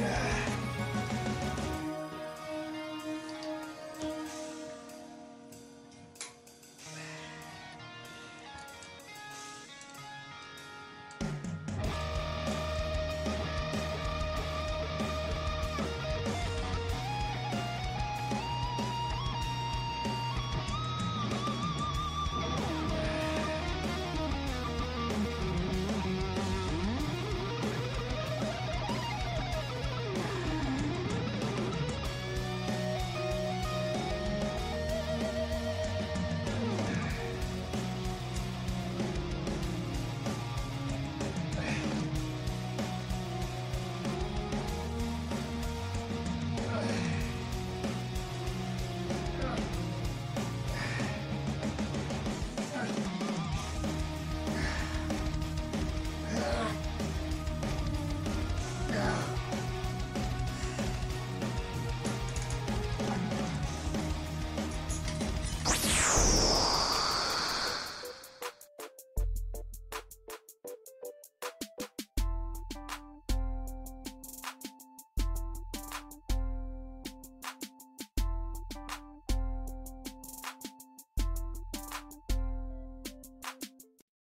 Yeah.